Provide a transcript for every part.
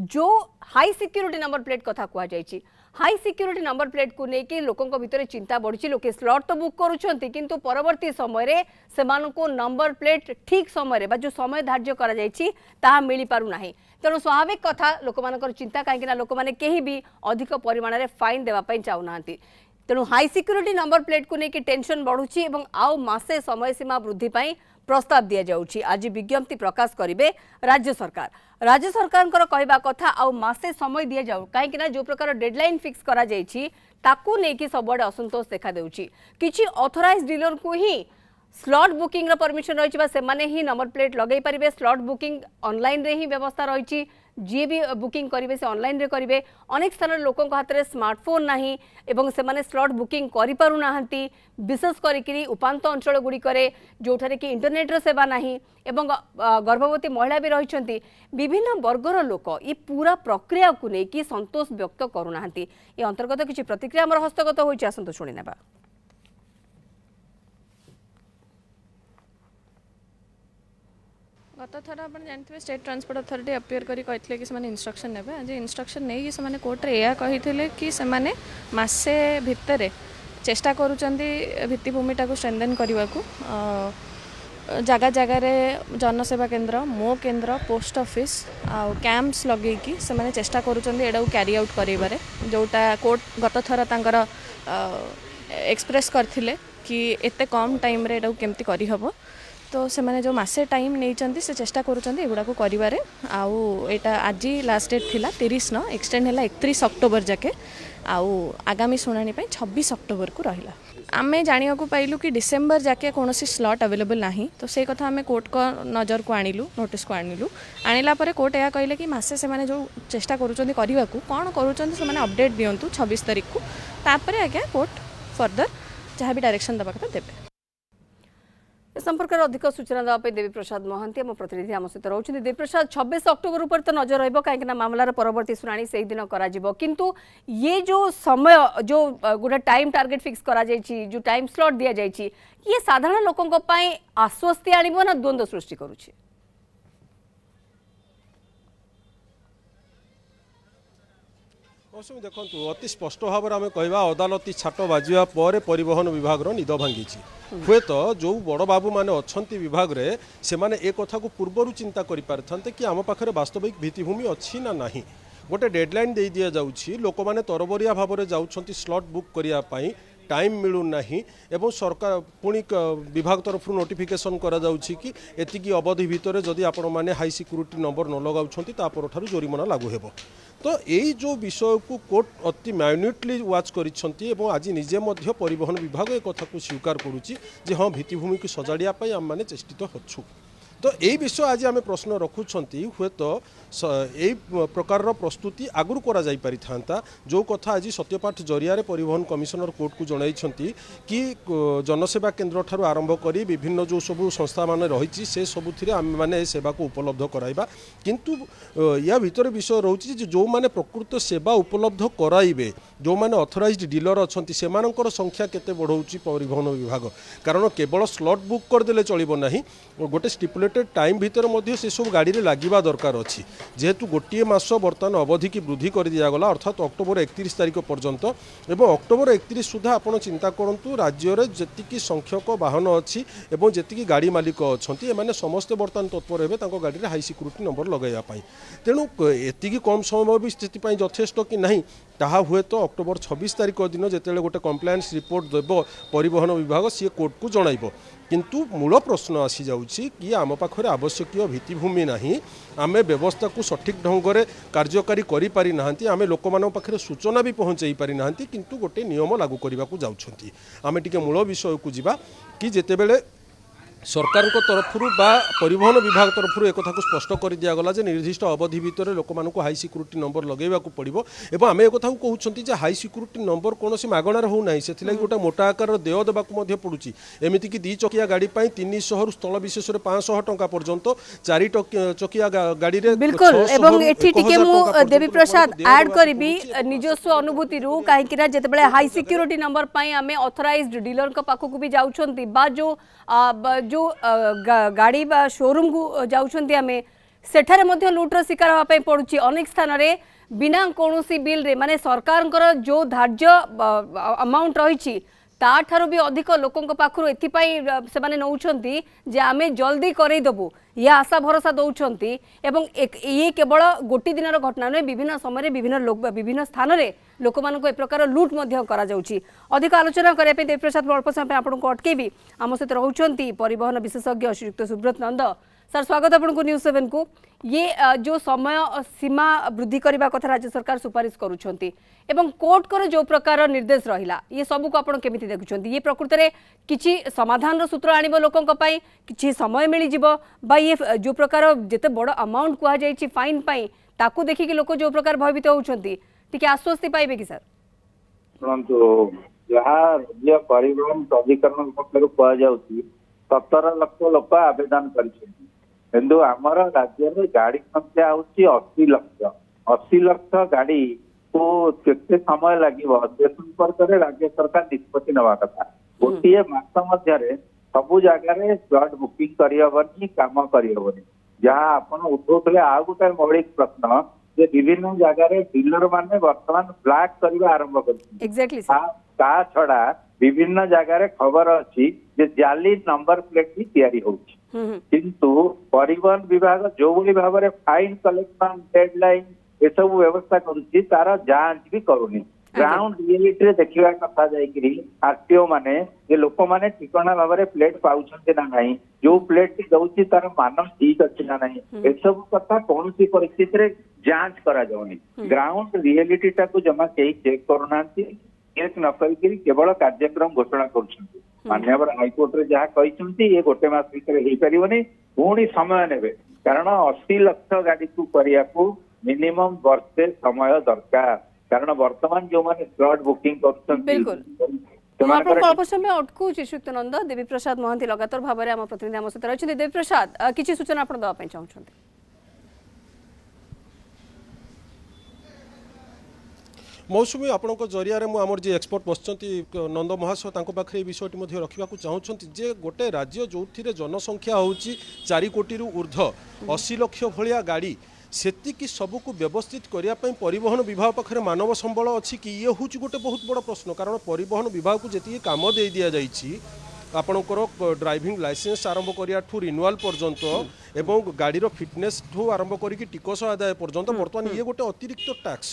जो high security number plate कथा कह हाई सिक्यूरीटी नंबर प्लेट को लेकिन लोकों भितर चिंता बढ़ुची लोके स्लट तो बुक करुँच किंतु परवर्त समय से नंबर प्लेट ठीक समय जो समय धार्य करा तेणु स्वाभाविक कथा लोक मान चिंता कहीं लोक मैंने कहीं भी अधिक परिमाण में फाइन देवाई चाहूना तेणु हाई सिक्यूरीटी नंबर प्लेट को लेकिन टेनसन बढ़ुची और आउ मसे समय सीमा वृद्धिपाई প্রস্তাব দিয়া যাচ্ছি আজ বিজ্ঞপ্তি প্রকাশ করবে রাজ্য সরকার রাজ্য সরকারঙ্কর কহা কথা আউ মাসে সময় দিয়া যাও কাইকি না যে প্রকার ডেডলাইন ফিক্স করা যাইছি তাকু নেকি সবুড়ে অসন্তোষ দেখা দেউছি কিছু অথরাইজ ডিলর কু হি স্লট বুকিং র পরমিশন রয়েছে বা সেমানে হি নম্বর প্লেট লগাই পারিবে স্লট বুকিং অনলাইন রে হি ব্যবস্থা রয়েছে जी भी बुकिंग करेंगे से अनल करेंगे अनेक स्थान लोक हाथ में स्मार्टफोन ना से स्लट बुकिंग करशेष कर उपात अंचल गुड़िकर जोठे कि इंटरनेट्र सेवा ना गर्भवती महिला भी रही विभिन्न वर्गर लोक ये पूरा प्रक्रिया को लेकिन सतोष व्यक्त करूना ये अंतर्गत किसी प्रतिक्रिया हस्तगत होती गत थर आप जानते स्टेट ट्रांसपोर्ट अथॉरिटी अपियर करके इनस्ट्रक्शन ने आज इनस्ट्रक्शन नहीं से या कही कि से मसे भितर चेष्टा करूमिटा को स्ट्रेंथेन करने को जगा जगार जनसेवा केन्द्र मो केन्द्र पोस्ट ऑफिस आउ कैंप्स लगे से चेषा करूँ क्यारि आउट कर जोटा कोर्ट गत थर तर एक्सप्रेस करते कि एत कम टाइम केमती करहब तो से मैंने जो मसे टाइम नहीं चेषा करुँचा कर आज लास्ट डेट थी तीस न एक्सटेड है एक तीस अक्टोबर जाके आगामी शुणापी छब्बीस अक्टोबर को रहा आम जानवाक पाइलु कि डिसेम्बर जाके कौन स्लट आवेलेबल ना तो से कथा आम कोर्ट को नजर को आणलु नोट को आणलु आने कोर्ट यह कहले कि मसे से जो चेषा करवा कौन करपडेट दिंतु छब्बीस तारीख को तापर आज्ञा कोर्ट फर्दर जहाँ भी डायरेक्शन देवा कथा देते এ সম্পর্কের অধিক সূচনা দেওয়া দেবীপ্রসাদ মহান্তি আমার প্রতিনিধি আমার সহ রয়েছেন দেবীপ্রসাদ ছবিশ অক্টোবর উপরে তো নজর রহব কিন্তু না মামলার পরবর্তী শুনানি সেই দিন করা কিন্তু ইয়ে যে সময় যে গোটা টাইম টার্গেট ফিক্স করা যাই যে টাইম স্লট দিয়া যাই ইয়ে সাধারণ লোক আশ্বস্তি আনব না দ্বন্দ্ব সৃষ্টি করুছে মୌসুমী দেখুন অতি স্পষ্ট ভাবে আমি কহা অদালতি ছাট বাজিবা পরে পরিবহন বিভাগর নিদ ভাঙ্গিছি হুয়েত যে বড় বাবু মানে অনেক বিভাগে সে কথা পূর্বর চিন্তা করে পারিথান্তে কি আমার পাখে বাস্তবিক ভিত্তিভূমি অ গোটে ডেডলাইন দিয়ে দিয়া যাচ্ছি লোক মানে তরবরিয়া ভাবে যাচ্ছেন স্লট বুক করা টাইম মিলুনাହିଁ এবং সরকার পুঁ বিভাগ তরফ নোটিফিকেসন করা যাচ্ছে কি এতিকি অবধি ভিতরে যদি আপনার হাই সিকুরিটি নম্বর ন লগাউছেন তাপরঠার জরিমানা লাগু হব তো এই যে বিষয়কু কোর্ট অতি মাইন্যুটলি ওয়াচ করেছেন এবং আজ নিজে মধ্য পরিবহন বিভাগ এ কথা স্বীকার করুছি যে হ্যাঁ ভিত্তিভূমিকে সজাড়িয়া আমি চেষ্টিত হচ্ছু তো এই বিষয় আজ আমি প্রশ্ন রাখুছেন হুয়েত এই প্রকারর প্রস্তুতি আগর করা যাই পারি থাকা যে কথা আজ সত্যপাঠ জরিয়ারে পরিবহন কমিশনার কোর্টকু জনাইছেন কি জনসেবা কেন্দ্র ঠার আরম্ভ করে বিভিন্ন যে সব সংস্থা মানে রয়েছে সে সবুথিরে আমি মানে এই সেবা উপলব্ধ করাইবা কিন্তু ইয়া ভিতরে বিষয় রয়েছে যে যে মানে প্রকৃত সেবা উপলব্ধ করাইবে যে মানে অথরাইজড ডিলর অনেক সে সংখ্যা কেতে বড়াউছি পরিবহন বিভাগ কারণ কেবল স্লট বুক করেদেলে চলব না গোটে স্টিপুলেট ଆଲୋକେଟେଡ୍ ଟାଇମ୍ ଭିତରେ ମଧ୍ୟ ସେସବୁ ଗାଡ଼ିରେ ଲାଗିବା ଦରକାର ଅଛି ଯେହେତୁ ଗୋଟିଏ ମାସ ବର୍ତ୍ତମାନ ଅବଧିକି ବୃଦ୍ଧି କରିଦିଆଗଲା ଅର୍ଥାତ୍ ଅକ୍ଟୋବର ଏକତିରିଶ ତାରିଖ ପର୍ଯ୍ୟନ୍ତ ଏବଂ ଅକ୍ଟୋବର ଏକତିରିଶ ସୁଦ୍ଧା ଆପଣ ଚିନ୍ତା କରନ୍ତୁ ରାଜ୍ୟରେ ଯେତିକି ସଂଖ୍ୟକ ବାହନ ଅଛି ଏବଂ ଯେତିକି ଗାଡ଼ି ମାଲିକ ଅଛନ୍ତି ଏମାନେ ସମସ୍ତେ ବର୍ତ୍ତମାନ ତତ୍ପର ହେବେ ତାଙ୍କ ଗାଡ଼ିରେ ହାଇ ସିକ୍ୟୁରିଟି ନମ୍ବର ଲଗାଇବା ପାଇଁ ତେଣୁ ଏତିକି କମ୍ ସମୟ ବି ସେଥିପାଇଁ ଯଥେଷ୍ଟ କି ନାହିଁ ତାହା ହୁଏତ ଅକ୍ଟୋବର ଛବିଶ ତାରିଖ ଦିନ ଯେତେବେଳେ ଗୋଟେ କମ୍ପ୍ଲାଏନ୍ସ ରିପୋର୍ଟ ଦେବ ପରିବହନ ବିଭାଗ ସିଏ କୋର୍ଟକୁ ଜଣାଇବ କିନ୍ତୁ ମୂଳ ପ୍ରଶ୍ନ ଆସିଯାଉଛି କି ଆମ ପାଖରେ ଆବଶ୍ୟକୀୟ ଭିତ୍ତିଭୂମି ନାହିଁ ଆମେ ବ୍ୟବସ୍ଥାକୁ ସଠିକ୍ ଢଙ୍ଗରେ କାର୍ଯ୍ୟକାରୀ କରିପାରିନାହାନ୍ତି ଆମେ ଲୋକମାନଙ୍କ ପାଖରେ ସୂଚନା ବି ପହଞ୍ଚାଇ ପାରିନାହାନ୍ତି କିନ୍ତୁ ଗୋଟେ ନିୟମ ଲାଗୁ କରିବାକୁ ଯାଉଛନ୍ତି ଆମେ ଟିକେ ମୂଳ ବିଷୟକୁ ଯିବା କି ଯେତେବେଳେ সরকারক তরফ বা পরিবহন বিভাগ তরফ এ কথা স্পষ্ট করে দিগলা যে নির্দিষ্ট অবধি ভিতরে লোক হাই সিকুরিটি নম্বর লগাইবা পড়ব এবং আমি একথা কুচি যে হাই সিকুরিটি নম্বর কোণী মাগণার হো না সেগে গোটা মোটা আকারের দেয় দেওয়া পড়ুছি এমিতিকি দুই চকিয়া গাড়ি পাই তিনশহ রু স্থল বিশেষের পাঁচশহ টাকা পর্যন্ত চারি চকিয়া গাড়ি বিলকুল এবং এটি টিকে মু দেবী প্রসাদ আড করিবি নিজস্ব অনুভূতি রু কাহিকি না যেতবেলে হাই সিকুরিটি নম্বর পাই আমি অথরাইজড ডিলর পাখকু বি যাউছন্তি বা যো जो गाड़ी बा शोरूम को जाऊँगी आम सेठारे मध्य लुट्र शिकार हाँपाई पड़ुଛି ଅନେକ ସ୍ଥାନରେ ବିନା କୌଣସି ବିଲ୍ରେ ମାନେ ସରକାରଙ୍କର ଯେଉଁ ଧାର୍ଯ୍ୟ ଆମାଉଣ୍ଟ ରହିଛି ତାଠାରୁ ବି ଅଧିକ ଲୋକଙ୍କ ପାଖରୁ ଏଥିପାଇଁ ସେମାନେ ନେଉଛନ୍ତି ଯେ ଆମେ ଜଲ୍ଦି କରେଇଦେବୁ ଇଏ ଆଶା ଭରସା ଦେଉଛନ୍ତି ଏବଂ ଇଏ କେବଳ ଗୋଟିଏ ଦିନର ଘଟଣା ନୁହେଁ ବିଭିନ୍ନ ସମୟରେ ବିଭିନ୍ନ ବିଭିନ୍ନ ସ୍ଥାନରେ ଲୋକମାନଙ୍କୁ ଏ ପ୍ରକାର ଲୁଟ୍ ମଧ୍ୟ କରାଯାଉଛି ଅଧିକ ଆଲୋଚନା କରିବା ପାଇଁ ଦେବପ୍ରସାଦ ଅଳ୍ପ ସମୟ ପାଇଁ ଆପଣଙ୍କୁ ଅଟକେଇବି ଆମ ସହିତ ରହୁଛନ୍ତି ପରିବହନ ବିଶେଷଜ୍ଞ ଶ୍ରୀଯୁକ୍ତ ସୁବ୍ରତ ନନ୍ଦ ସାର୍ ସ୍ୱାଗତ ଆପଣଙ୍କୁ ନ୍ୟୁଜ୍ ସେଭେନ୍କୁ ये जो समय सीमा वृद्धि करने कथा राज्य सरकार सुपारिश करोर्ट एवं जो प्रकार निर्देश रहा ये सब सबूक आपड़ केमी देखुं ये प्रकृत में किसी समाधान सूत्र आण लोकों कि समय मिल जा जो प्रकार जिते बड़ अमाउंट कहुई फाइन ताकू देखिक लोक जो प्रकार भयभीत होती आश्वस्ति पाइबे कि सर ଶୁଣନ୍ତୁ ଯାହା ରାଜ୍ୟ ପରିବହନ ପ୍ରାଧିକରଣ ପକ୍ଷରୁ କୁହାଯାଉଛି ସତର किमर राज्य गाड़ी संख्या हूँ अशी लक्ष अशी लक्ष गाड़ी को कैसे समय लगे से संपर्क में राज्य सरकार निष्पत्ति नवा कथा गोटे मस मध्य सबु जगार स्लट बुकिंग करहबनी कम करहबनी जहां आप उठाते आ गोटे मौलिक प्रश्न जे विभिन्न जगार डिलर मान वर्तमान ब्लाक करने आरंभ कर छड़ा exactly, विभिन्न जगार खबर अच्छी जाली नंबर प्लेट भी ताहन विभाग जो भी भाव में फाइन कलेक्शन डेडलाइन एसब व्यवस्था कर जांच भी करूनी ग्राउंड रियलिटी देखा कथा जाओ मैंने लोक मैंने ठिकना भाव में प्लेट पाँच ना ना जो प्लेट टी दौर तार मान ठीक अच्छे ना ना हम्म। एसब कथ कौन परिस्थित जांच करा ग्राउंड रियलिटी हम्म। टा जमा कई चेक करू କେସ୍ ନ କରିକିରି କେବଳ କାର୍ଯ୍ୟକ୍ରମ ଘୋଷଣା କରୁଛନ୍ତି ମାନ୍ୟବର ହାଇକୋର୍ଟରେ ଯାହା କହିଛନ୍ତି ଇଏ ଗୋଟେ ମାସ ଭିତରେ ହେଇପାରିବନି ପୁଣି ସମୟ ନେବେ କାରଣ ଅଶୀ ଲକ୍ଷ ଗାଡିକୁ କରିବାକୁ ମିନିମମ୍ ବର୍ଷେ ସମୟ ଦରକାର କାରଣ ବର୍ତ୍ତମାନ ଯୋଉମାନେ ସ୍ଲଟ ବୁକିଂ କରୁଛନ୍ତି ଆପଣଙ୍କ ଅଳ୍ପ ସମୟ ଅଟକୁଛି ଶ୍ରୀକ୍ତ ନନ୍ଦ ଦେବୀପ୍ରସାଦ ମହାନ୍ତି ଲଗାତାର ଭାବରେ ଆମ ପ୍ରତିନିଧି ଆମ ସହିତ ରହିଛନ୍ତି ଦେବୀପ୍ରସାଦ କିଛି ସୂଚନା ଆପଣ ଦେବା ପାଇଁ ଚାହୁଁଛନ୍ତି মৌসুমী আপনার জরিয়ারে মু আমার যে এক্সপর্ট বসছেন নন্দ মহাশয় তাঁর পাখে এই বিষয়টি মধ্যে রাখা চাহুমান যে গোটে রাজ্য যে জনসংখ্যা হচ্ছে চারি কোটি ঊর্ধ্ব অশী লক্ষ ভিয়া গাড়ি ସେତିକି ସବୁକୁ ବ୍ୟବସ୍ଥିତ କରିବା ପାଇଁ ପରିବହନ ବିଭାଗ ପାଖରେ ମାନବ ସମ୍ବଳ ଅଛି କି ଇଏ ହେଉଛି ଗୋଟେ ବହୁତ ବଡ଼ ପ୍ରଶ୍ନ କାରଣ ପରିବହନ ବିଭାଗକୁ ଯେତିକି କାମ ଦେଇ ଦିଆଯାଇଛି ଆପଣଙ୍କର ଡ୍ରାଇଭିଂ ଲାଇସେନ୍ସ ଆରମ୍ଭ କରିବାଠୁ ରିନୁଆଲ୍ ପର୍ଯ୍ୟନ୍ତ এবং গাড়ির ফিটনেস ঠু আরম্ভ করি টিকস আদায় পর্যন্ত বর্তমানে ইয়ে গোটে অতিরিক্ত ট্যাক্স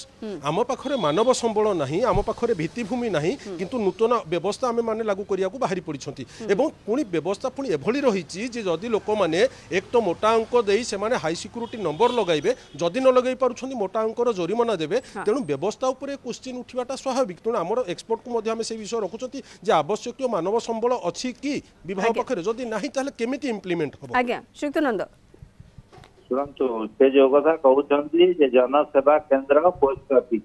আম পাখে মানব সম্বল না আম পাখে ভিত্তিভূমি না কিন্তু নূতন ব্যবস্থা আমি মানে লাগু করা বাহি পড়ছেন এবং পুঁ ব্যবস্থা পুঁ এভাবে রয়েছে যে যদি লোক মানে এক তো মোটা অঙ্ক দিয়ে সে হাই সিকুরিটি নম্বর লগাইবে যদি ন লগাই পুঁ মোটা অঙ্কর জরিমানা দেবে তেমন ব্যবস্থা উপরে কোশ্চিন উঠবাটা স্বাভাবিক তেমন আমার কু আমি সেই বিষয়ে রাখুছি যে আবশ্যকীয় মানব সম্বল অ কি বিবাহ পাখে যদি না তাহলে কেমিটি ইমপ্লিমেন্ট হব আজ্ঞা শ্রীতনন্দ शुणु से जो कथा कहते जनसेवा केन्द्र पोस्टअफिस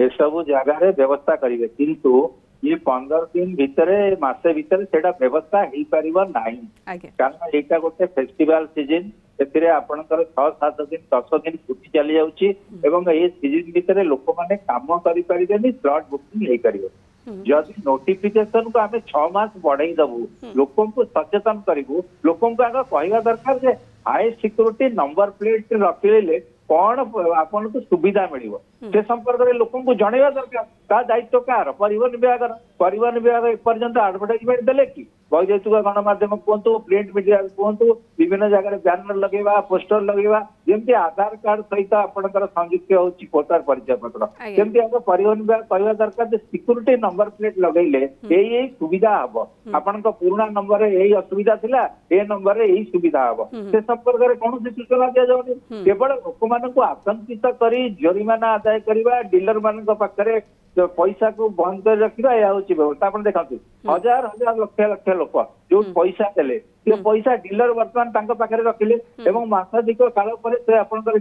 ये सब जगार व्यवस्था करेंगे कि पंदर दिन भितर मसे भितर से व्यवस्था हो पार ना कारण यहाँ गोटे फेस्टिवल सीजन एपणकर छह सात दिन दस दिन छुट्टी चली जाऊजन भितर लोक मैंने कम करें स्लट बुकिंग जदि नोटिफिकेशन को आम छस मस बढ़ेदबू लोक सचेतन करूँ लोक आग कह दरकार ହାଇ ସିକ୍ୟୁରିଟି ନମ୍ବର ପ୍ଲେଟ ରଖିଲେ କଣ ଆପଣଙ୍କୁ ସୁବିଧା ମିଳିବ से संपर्क में लोक जनवा दरकार दायित्व कहार परन विभाग पर विभाग एपर्त आडभटाइजमेंट दे कि वैदेशिक गणमाम कहतु प्रिंट मीडिया कहतु विभिन्न जगार बानर लगे पोस्टर लगे जमी आधार कार्ड सहित आपंकर संयुक्त होटर परिचय पत्र जमी आप परन विभाग कह दरकार सिक्यूरीटी नंबर प्लेट लगे यही सुविधा हम आपण पुणा नंबर यही असुविधा था ये नंबर में यही सुविधा हम से संपर्क में कौन सूचना दि जाऊ केवल लोक आतंकित कर जोरीना आदाय કરીবা ডিলার মানক পাকরে পয়সা কো বন্ধে রাখিবো ইয়া হচি বেটা आपण দেখাতু হাজার হাজার লক্ষ লক্ষ লোক যে পয়সা দিলে তে পয়সা ডিলার বর্তমান তাকা পাকরে রাখিলে এবং মাসিক কাল পরে তে আপন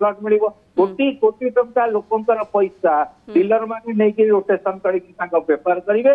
প্লট মিলিব কোটি কোটি টকা লোকনৰ পয়সা ডিলার মানি নেকি ওটে সমকৰী কি তাৰকা পেপাৰ কৰিবে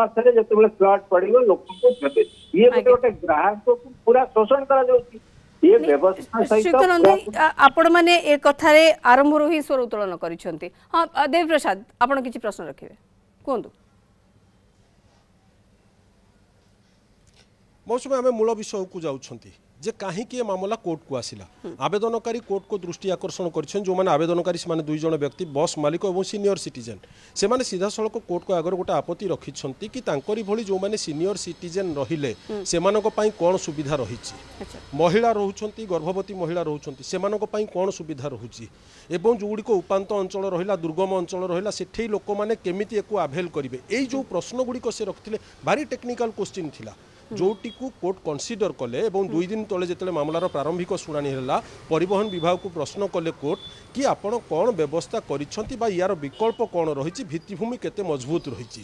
মাসৰে যেতিয়া প্লট পঢ়িব লোকক জেবে ইয়া এটা গ্রাহকক পুরা শোষণ কৰা যোচি ଆପଣ ମାନେ ଏ କଥାରେ ଆରମ୍ଭରୁ ହିଁ ସ୍ୱର ଉତ୍ତୋଳନ କରିଛନ୍ତି ହଁ ଦେବୀ ପ୍ରସାଦ ଆପଣ କିଛି ପ୍ରଶ୍ନ ରଖିବେ କୁହନ୍ତୁ ମୌସୁମୀ ଆମେ ମୂଳ ବିଷୟକୁ ଯାଉଛନ୍ତି যে কাহিকি এ মামলা কোর্টকু আসিলা আবেদনকারী কোর্টকু দৃষ্টি আকর্ষণ করছেন যে আবেদনকারী সে দুইজন ব্যক্তি বস মালিক এবং সিনিয়র সিটিজেন সে সিধাসলখ কোর্টক আগরে গোটে আপত্তি রক্ষিছেন কি তাঁকর ভি যে সিনিয়র সিটিজেন রহলে সে কোণ সুবিধা রয়েছে মহিলা রহুচার গর্ভবতী মহিলা রহুচার সে কোণ সুবিধা রহুচি এবং যেগুড়ি উপাত অঞ্চল রহিলা দুর্গম অঞ্চল রহিলা সেঠেই লোক মানে কেমিতি একু আভেল করবে এই যে প্রশ্নগুড়ি সে রক্ষিলে ভারি টেকনিকাল কোশ্চিন লা ଯେଉଁଟିକୁ କୋର୍ଟ କନସିଡର କଲେ ଏବଂ ଦୁଇ ଦିନ ତଳେ ଯେତେବେଳେ ମାମଲାର ପ୍ରାରମ୍ଭିକ ଶୁଣାଣି ହେଲା ପରିବହନ ବିଭାଗକୁ ପ୍ରଶ୍ନ କଲେ କୋର୍ଟ କି ଆପଣ କ'ଣ ବ୍ୟବସ୍ଥା କରିଛନ୍ତି ବା ୟାର ବିକଳ୍ପ କ'ଣ ରହିଛି ଭିତ୍ତିଭୂମି କେତେ ମଜବୁତ ରହିଛି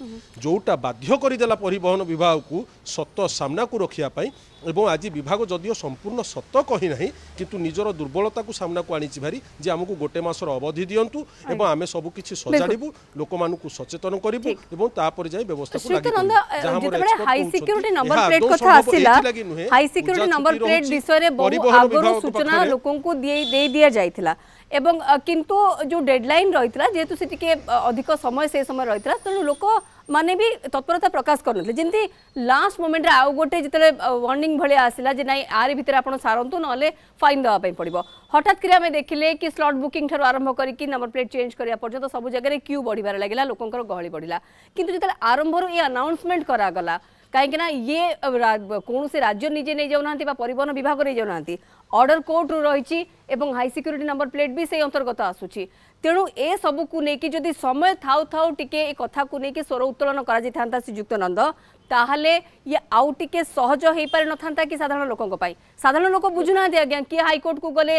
ଯେଉଁଟା ବାଧ୍ୟ କରିଦେଲା ପରିବହନ ବିଭାଗକୁ ସତ ସାମ୍ନାକୁ ରଖିବା ପାଇଁ এবং আজি বিভাগ যদিও সম্পূর্ণ সত কহি না কিন্তু নিজের দুর্বলতা সামনাকু আনিছি ভারি যে আমি গোটে মাসর অবধি দিও এবং আমি সবু কিছু সজাড়ু লোক সচেতন করবু এবং তাপরে যাই ব্যবস্থা হাই সিকিউরিটি নম্বর প্লেট কথা আসিলা হাই সিকিউরিটি নম্বর প্লেট বিষয়ে বহু আগরু সূচনা লোকଙ୍କୁ দিয়ে দেই দিয়া যাইতিলা এবং কিন্তু যে ডেডলাইন রহিতলা যেহেতু সে টিকে অধিক সময় সেই সময় রহিতলা তেণু লোক ମାନେ ବି ତତ୍ପରତା ପ୍ରକାଶ କରୁନଥିଲେ ଯେମିତି ଲାଷ୍ଟ ମୋମେଣ୍ଟରେ ଆଉ ଗୋଟେ ଯେତେବେଳେ ୱାର୍ଣ୍ଣିଂ ଭଳିଆ ଆସିଲା ଯେ ନାଇଁ ଆରି ଭିତରେ ଆପଣ ସାରନ୍ତୁ ନହେଲେ ଫାଇନ୍ ଦେବା ପାଇଁ ପଡ଼ିବ ହଠାତ୍ କରି ଆମେ ଦେଖିଲେ କି ସ୍ଲଟ୍ ବୁକିଂ ଠାରୁ ଆରମ୍ଭ କରିକି ନମ୍ବର ପ୍ଲେଟ୍ ଚେଞ୍ଜ କରିବା ପର୍ଯ୍ୟନ୍ତ ସବୁ ଜାଗାରେ କ୍ୟୁ ବଢ଼ିବାରେ ଲାଗିଲା ଲୋକଙ୍କର ଗହଳି ବଢ଼ିଲା କିନ୍ତୁ ଯେତେବେଳେ ଆରମ୍ଭରୁ ଏ ଆନାଉନ୍ସମେଣ୍ଟ କରାଗଲା କାହିଁକିନା ଇଏ କୌଣସି ରାଜ୍ୟ ନିଜେ ନେଇଯାଉନାହାନ୍ତି ବା ପରିବହନ ବିଭାଗ ନେଇଯାଉନାହାନ୍ତି ଅର୍ଡ଼ର କୋର୍ଟରୁ ରହିଛି ଏବଂ ହାଇ ସିକ୍ୟୁରିଟି ନମ୍ବର ପ୍ଲେଟ୍ ବି ସେଇ ଅନ୍ତର୍ଗତ ଆସୁଛି ତେଣୁ ଏସବୁକୁ ନେଇକି ଯଦି ସମୟ ଥାଉ ଥାଉ ଟିକେ ଏ କଥାକୁ ନେଇକି ସ୍ୱର ଉତ୍ତୋଳନ କରାଯାଇଥାନ୍ତା ଶ୍ରୀଯୁକ୍ତ ନନ୍ଦ ତାହେଲେ ଇଏ ଆଉ ଟିକେ ସହଜ ହେଇପାରିନଥାନ୍ତା କି ସାଧାରଣ ଲୋକଙ୍କ ପାଇଁ ସାଧାରଣ ଲୋକ ବୁଝୁନାହାନ୍ତି ଆଜ୍ଞା କିଏ ହାଇକୋର୍ଟକୁ ଗଲେ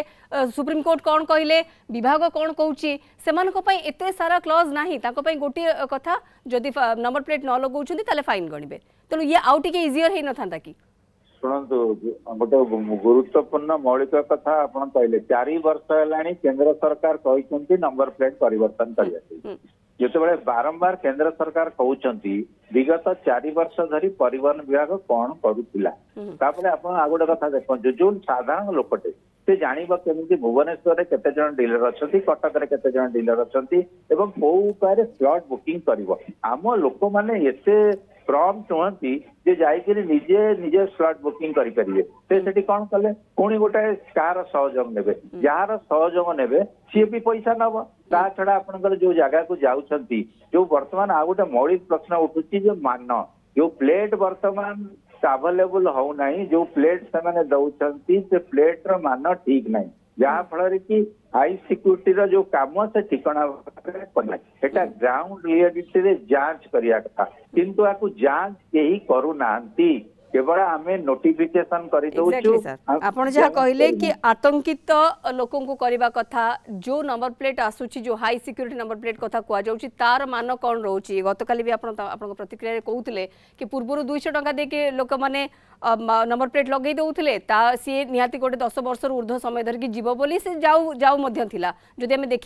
ସୁପ୍ରିମକୋର୍ଟ କ'ଣ କହିଲେ ବିଭାଗ କ'ଣ କହୁଛି ସେମାନଙ୍କ ପାଇଁ ଏତେ ସାରା କ୍ଲଜ୍ ନାହିଁ ତାଙ୍କ ପାଇଁ ଗୋଟିଏ କଥା ଯଦି ନମ୍ବର ପ୍ଲେଟ୍ ନ ଲଗାଉଛନ୍ତି ତାହେଲେ ଫାଇନ୍ ଗଣିବେ ତେଣୁ ଇଏ ଆଉ ଟିକେ ଇଜିଅର ହେଇନଥାନ୍ତା କି ଶୁଣନ୍ତୁ ଗୋଟେ ଗୁରୁତ୍ୱପୂର୍ଣ୍ଣ ମୌଳିକ କଥା ଆପଣ କହିଲେ ଚାରି ବର୍ଷ ହେଲାଣି କେନ୍ଦ୍ର ସରକାର କହିଛନ୍ତି ନମ୍ବର ପ୍ଲେଟ ପରିବର୍ତ୍ତନ କରିବା ଯେତେବେଳେ ବାରମ୍ବାର କେନ୍ଦ୍ର ସରକାର କହୁଛନ୍ତି ବିଗତ ଚାରି ବର୍ଷ ଧରି ପରିବହନ ବିଭାଗ କଣ କରୁଥିଲା ତାପରେ ଆପଣ ଆଉ ଗୋଟେ କଥା ଦେଖନ୍ତୁ ଯୋଉ ସାଧାରଣ ଲୋକଟେ ସେ ଜାଣିବ କେମିତି ଭୁବନେଶ୍ୱରରେ କେତେ ଜଣ ଡିଲର ଅଛନ୍ତି କଟକରେ କେତେ ଜଣ ଡିଲର ଅଛନ୍ତି ଏବଂ କୋଉ ଉପାୟରେ ସ୍ଲଟ ବୁକିଂ କରିବ ଆମ ଲୋକମାନେ ଏତେ फ्रम जे जाजे निजे निजे स्लट बुकिंग करे से कौन कले पुणी गोटे कार सहयोग ने सहयोग ने सी भी पैसा नब ता छा आप जो जगह को जो वर्तमान आ गोटे मौलिक प्रश्न उठुची जो मान जो प्लेट बर्तमान अभेलेबुल हो जो प्लेट से दौर से प्लेट रान ठीक नहीं जहा जहाँफल की हाई सिक्यूरीटी जो कम से ठिकना कला ग्राउंड रियलिटी जांच करा कि जांच कही करू केवल आमे नोटिफिकेशन करी आतंकित लोकन को जो नंबर प्लेट जो हाई सिक्योरिटी नंबर प्लेट कथा कोआ तार मान कोन रहउ छी गतकाली भी आपण आपण प्रतिक्रिया कहउतले कि लोक माने नंबर प्लेट लगे दउतले ता से गोटे दस वर्षर ऊर्ध समय धर कि बोली से जाउ जाउ मध्य थिला जदि आमे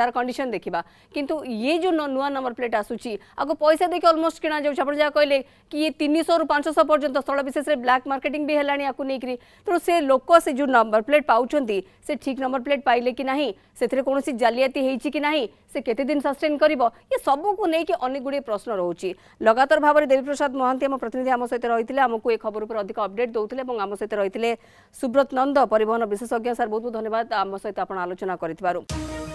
तार कंडीशन देखा कि ये जो नुवा नंबर प्लेट आसु छी पैसा देखिए ऑलमोस्ट किना जाउ कहले कि ये 300 रु 500 पर्यटन स्थल विशेष ब्लाक मार्केटिंग भी है तेणु से लोक से जो नंबर प्लेट पाँच से ठीक नंबर प्लेट पाइले कि ना से कौन जालियाती होती ना से केतेदिन सस्टेन कर ये सबको लेकिन अनेक गुड़े प्रश्न रोचे लगातार भाव में देवीप्रसाद महांती आम प्रतिनिधि आम सहित रही है आमको ए खबर पर अधिक अपडेट दौले और आम सहित रही सुब्रत नंद परिवहन विशेषज्ञ सार बहुत बहुत धन्यवाद आम सहित आप आलोचना कर